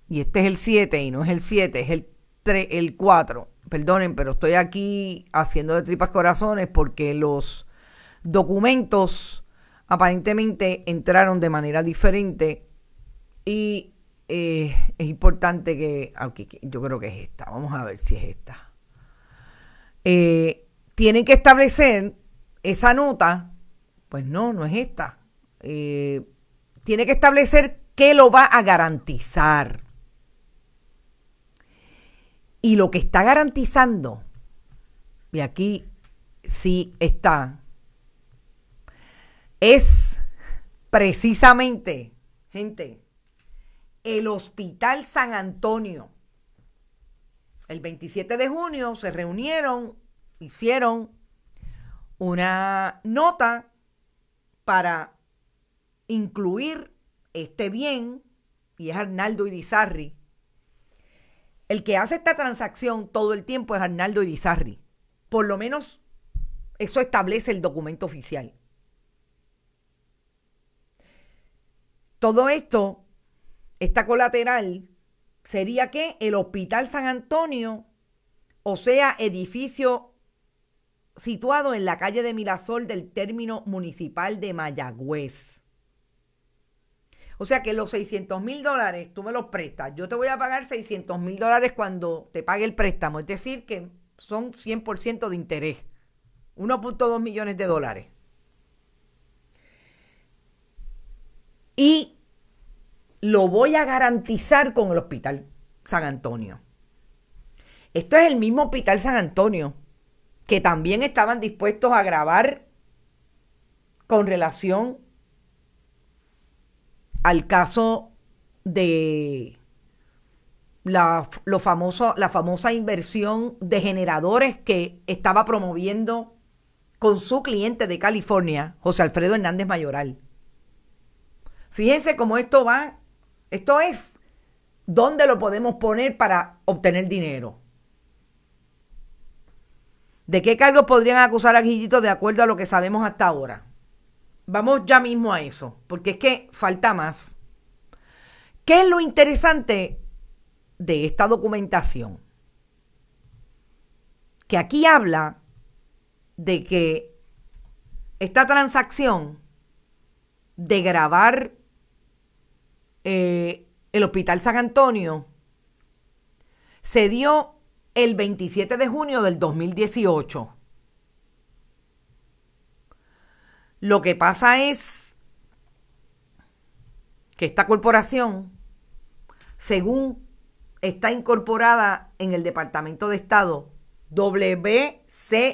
Y este es el 7 y no es el 7, es el 3, el 4. Perdonen, pero estoy aquí haciendo de tripas corazones porque los documentos aparentemente entraron de manera diferente y eh, es importante que, aunque yo creo que es esta, vamos a ver si es esta. Eh, tienen que establecer esa nota, pues no, no es esta. Eh, tiene que establecer qué lo va a garantizar. Y lo que está garantizando, y aquí sí está, es precisamente, gente, el Hospital San Antonio. El 27 de junio se reunieron, hicieron una nota para incluir este bien, y es Arnaldo Irizarri. El que hace esta transacción todo el tiempo es Arnaldo Irizarri. Por lo menos eso establece el documento oficial. Todo esto, esta colateral, sería que el Hospital San Antonio, o sea, edificio situado en la calle de Mirasol del término municipal de Mayagüez. O sea que los 600 mil dólares tú me los prestas. Yo te voy a pagar 600 mil dólares cuando te pague el préstamo. Es decir, que son 100% de interés. 1.2 millones de dólares. Y lo voy a garantizar con el Hospital San Antonio. Esto es el mismo Hospital San Antonio que también estaban dispuestos a grabar con relación al caso de la, lo famoso, la famosa inversión de generadores que estaba promoviendo con su cliente de California, José Alfredo Hernández Mayoral. Fíjense cómo esto va, esto es dónde lo podemos poner para obtener dinero. ¿De qué cargos podrían acusar a Guillito de acuerdo a lo que sabemos hasta ahora? Vamos ya mismo a eso, porque es que falta más. ¿Qué es lo interesante de esta documentación? Que aquí habla de que esta transacción de grabar eh, el Hospital San Antonio se dio el 27 de junio del 2018. Lo que pasa es que esta corporación, según está incorporada en el Departamento de Estado, WCI,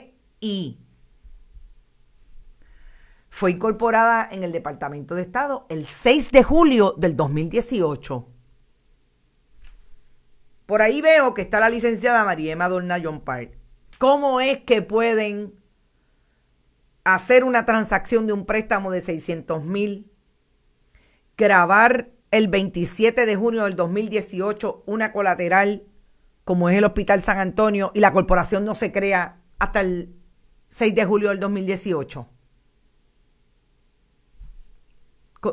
fue incorporada en el Departamento de Estado el 6 de julio del 2018. Por ahí veo que está la licenciada María Madonna John Park. ¿Cómo es que pueden hacer una transacción de un préstamo de 600 mil, grabar el 27 de junio del 2018 una colateral como es el Hospital San Antonio y la corporación no se crea hasta el 6 de julio del 2018?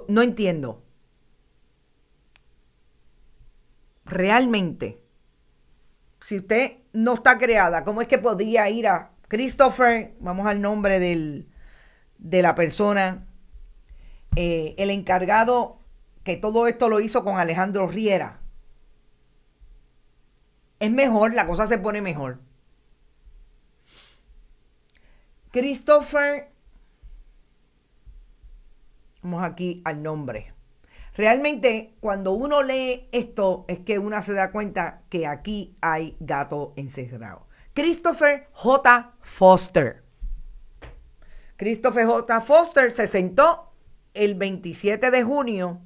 No entiendo. Realmente si usted no está creada, ¿cómo es que podría ir a Christopher? Vamos al nombre del, de la persona, eh, el encargado que todo esto lo hizo con Alejandro Riera. Es mejor, la cosa se pone mejor. Christopher, vamos aquí al nombre. Realmente, cuando uno lee esto, es que uno se da cuenta que aquí hay gato encerrado. Christopher J. Foster. Christopher J. Foster se sentó el 27 de junio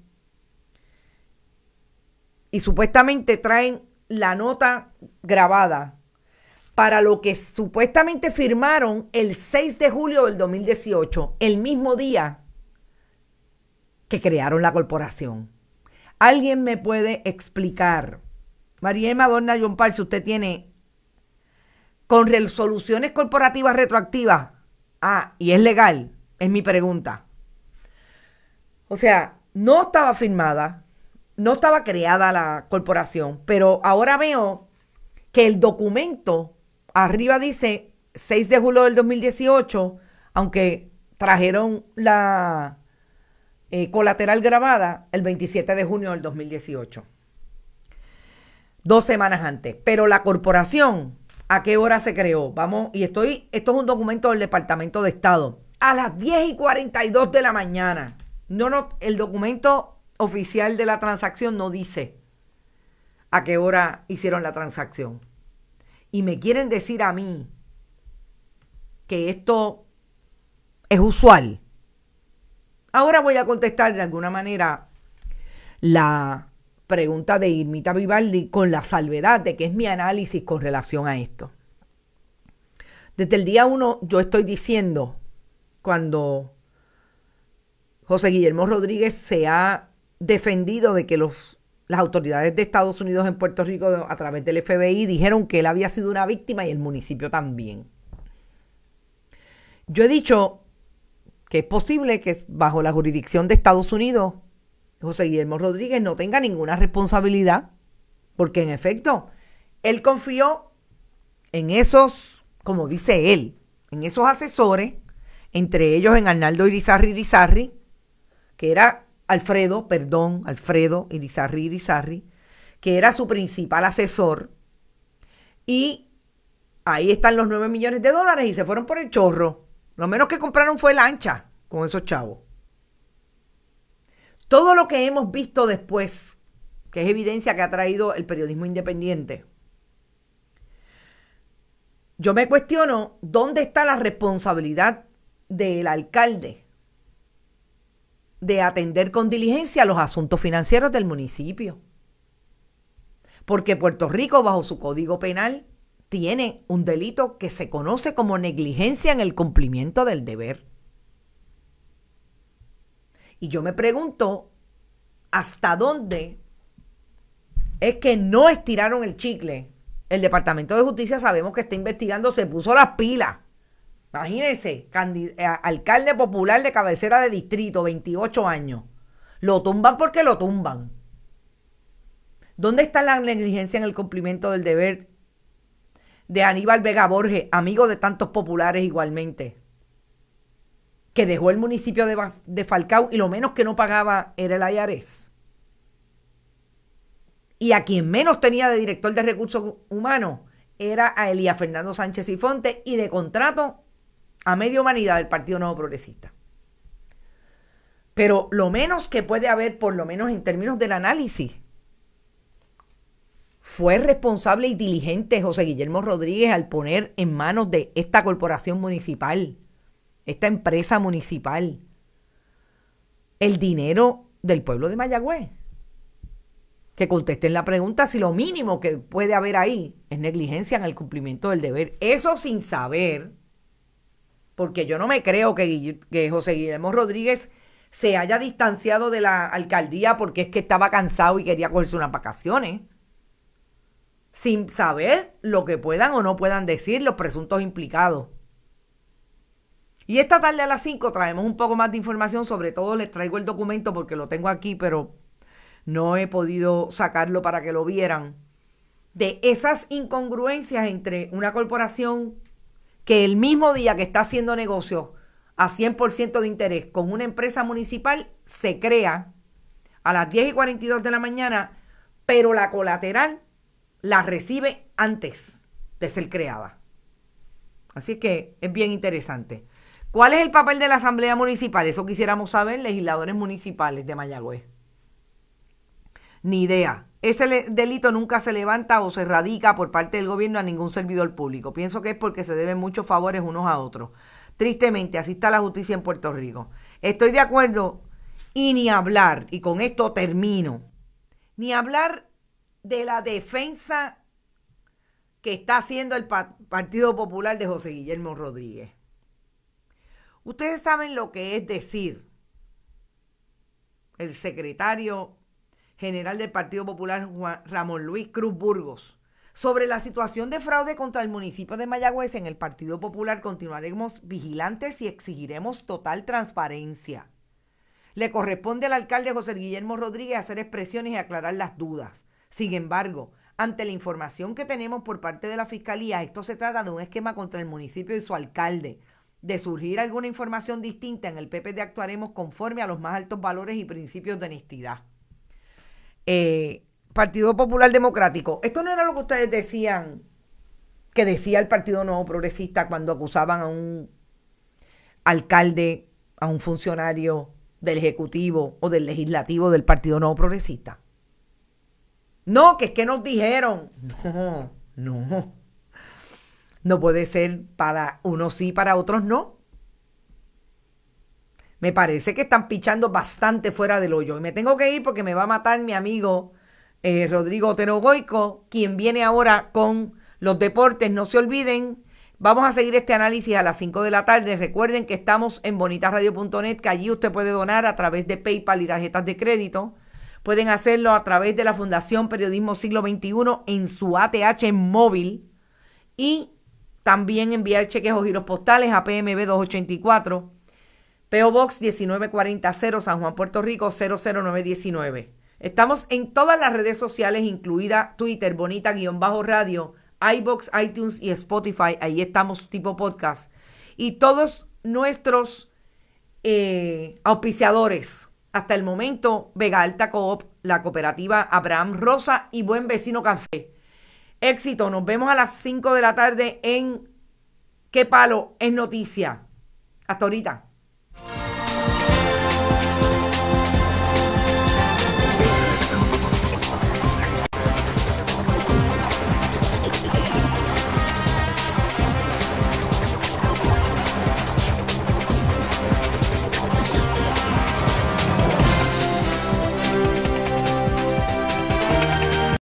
y supuestamente traen la nota grabada para lo que supuestamente firmaron el 6 de julio del 2018, el mismo día que crearon la corporación. ¿Alguien me puede explicar? María Madonna John Paul, si usted tiene con resoluciones corporativas retroactivas, ah, y es legal, es mi pregunta. O sea, no estaba firmada, no estaba creada la corporación, pero ahora veo que el documento arriba dice 6 de julio del 2018, aunque trajeron la, eh, colateral grabada el 27 de junio del 2018. Dos semanas antes. Pero la corporación, ¿a qué hora se creó? Vamos, y estoy, esto es un documento del Departamento de Estado. A las 10 y 42 de la mañana. No, no, el documento oficial de la transacción no dice a qué hora hicieron la transacción. Y me quieren decir a mí que esto es usual. Ahora voy a contestar de alguna manera la pregunta de Irmita Vivaldi con la salvedad de que es mi análisis con relación a esto. Desde el día uno yo estoy diciendo, cuando José Guillermo Rodríguez se ha defendido de que los, las autoridades de Estados Unidos en Puerto Rico a través del FBI dijeron que él había sido una víctima y el municipio también. Yo he dicho que es posible que bajo la jurisdicción de Estados Unidos José Guillermo Rodríguez no tenga ninguna responsabilidad, porque en efecto, él confió en esos, como dice él, en esos asesores, entre ellos en Arnaldo Irizarri Irizarri, que era Alfredo, perdón, Alfredo Irizarri Irizarri, que era su principal asesor, y ahí están los 9 millones de dólares y se fueron por el chorro. Lo menos que compraron fue lancha con esos chavos. Todo lo que hemos visto después, que es evidencia que ha traído el periodismo independiente, yo me cuestiono dónde está la responsabilidad del alcalde de atender con diligencia los asuntos financieros del municipio. Porque Puerto Rico, bajo su código penal, tiene un delito que se conoce como negligencia en el cumplimiento del deber. Y yo me pregunto, ¿hasta dónde es que no estiraron el chicle? El Departamento de Justicia sabemos que está investigando, se puso las pilas. Imagínense, eh, alcalde popular de cabecera de distrito, 28 años. Lo tumban porque lo tumban. ¿Dónde está la negligencia en el cumplimiento del deber de Aníbal Vega Borges, amigo de tantos populares igualmente? que dejó el municipio de, de Falcao y lo menos que no pagaba era el Ayares. Y a quien menos tenía de director de recursos humanos era a Elías Fernando Sánchez y Fonte y de contrato a media humanidad del Partido Nuevo Progresista. Pero lo menos que puede haber, por lo menos en términos del análisis, fue responsable y diligente José Guillermo Rodríguez al poner en manos de esta corporación municipal esta empresa municipal, el dinero del pueblo de Mayagüez. Que contesten la pregunta si lo mínimo que puede haber ahí es negligencia en el cumplimiento del deber. Eso sin saber, porque yo no me creo que, que José Guillermo Rodríguez se haya distanciado de la alcaldía porque es que estaba cansado y quería cogerse unas vacaciones. Sin saber lo que puedan o no puedan decir los presuntos implicados. Y esta tarde a las 5 traemos un poco más de información, sobre todo les traigo el documento porque lo tengo aquí, pero no he podido sacarlo para que lo vieran, de esas incongruencias entre una corporación que el mismo día que está haciendo negocios a 100% de interés con una empresa municipal se crea a las 10 y 42 de la mañana, pero la colateral la recibe antes de ser creada. Así que es bien interesante. ¿Cuál es el papel de la Asamblea Municipal? Eso quisiéramos saber, legisladores municipales de Mayagüez. Ni idea. Ese delito nunca se levanta o se radica por parte del gobierno a ningún servidor público. Pienso que es porque se deben muchos favores unos a otros. Tristemente, así está la justicia en Puerto Rico. Estoy de acuerdo y ni hablar, y con esto termino, ni hablar de la defensa que está haciendo el Partido Popular de José Guillermo Rodríguez. Ustedes saben lo que es decir el secretario general del Partido Popular, Ramón Luis Cruz Burgos, sobre la situación de fraude contra el municipio de Mayagüez en el Partido Popular. Continuaremos vigilantes y exigiremos total transparencia. Le corresponde al alcalde José Guillermo Rodríguez hacer expresiones y aclarar las dudas. Sin embargo, ante la información que tenemos por parte de la Fiscalía, esto se trata de un esquema contra el municipio y su alcalde, de surgir alguna información distinta, en el PPD actuaremos conforme a los más altos valores y principios de honestidad. Eh, Partido Popular Democrático, esto no era lo que ustedes decían, que decía el Partido Nuevo Progresista cuando acusaban a un alcalde, a un funcionario del Ejecutivo o del Legislativo del Partido Nuevo Progresista. No, que es que nos dijeron. No, no. No puede ser para unos sí, para otros no. Me parece que están pichando bastante fuera del hoyo. Y me tengo que ir porque me va a matar mi amigo eh, Rodrigo Otero Goico, quien viene ahora con los deportes. No se olviden, vamos a seguir este análisis a las 5 de la tarde. Recuerden que estamos en bonitasradio.net, que allí usted puede donar a través de PayPal y tarjetas de crédito. Pueden hacerlo a través de la Fundación Periodismo Siglo XXI en su ATH móvil. Y también enviar cheques o giros postales a PMB 284, PO Box 19400 San Juan, Puerto Rico 00919. Estamos en todas las redes sociales, incluida Twitter, Bonita-Radio, iBox, iTunes y Spotify. Ahí estamos tipo podcast. y todos nuestros eh, auspiciadores. Hasta el momento, Vega Alta Coop, la cooperativa Abraham Rosa y Buen Vecino Café. Éxito, nos vemos a las 5 de la tarde en ¿Qué palo es noticia? Hasta ahorita.